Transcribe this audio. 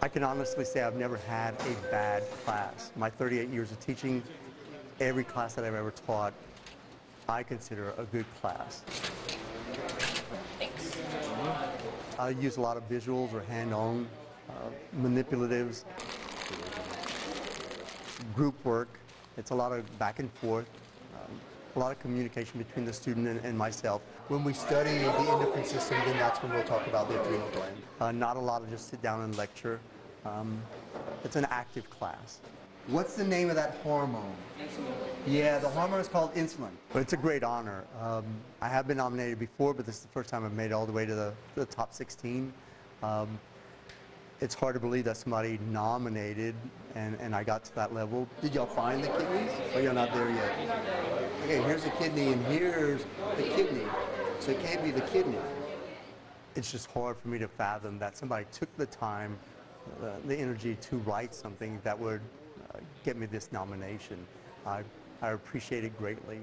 I can honestly say I've never had a bad class. My 38 years of teaching, every class that I've ever taught, I consider a good class. Thanks. I use a lot of visuals or hand-on uh, manipulatives, group work. It's a lot of back and forth, um, a lot of communication between the student and, and myself. When we study the endocrine system, then that's when we'll talk about the adrenal gland. Uh, not a lot of just sit down and lecture. Um, it's an active class. What's the name of that hormone? Insulin. Yeah, the hormone is called insulin. But it's a great honor. Um, I have been nominated before, but this is the first time I've made it all the way to the, the top 16. Um, it's hard to believe that somebody nominated and, and I got to that level. Did y'all find the kidneys? Or you're not there yet? Okay, here's the kidney and here's the kidney. So it can't be the kidney. It's just hard for me to fathom that somebody took the time, uh, the energy to write something that would uh, get me this nomination. I, I appreciate it greatly.